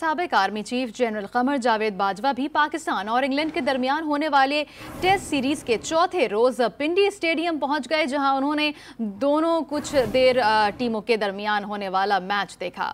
सबक army chief general Qamar Javed Bajwa भी पाकिस्तान और इंग्लैंड के दरमियान होने वाले टेस्ट सीरीज़ के चौथे रोज पिंडी स्टेडियम पहुँच गए, जहाँ उन्होंने दोनों कुछ देर टीमों के दरमियान होने वाला मैच देखा।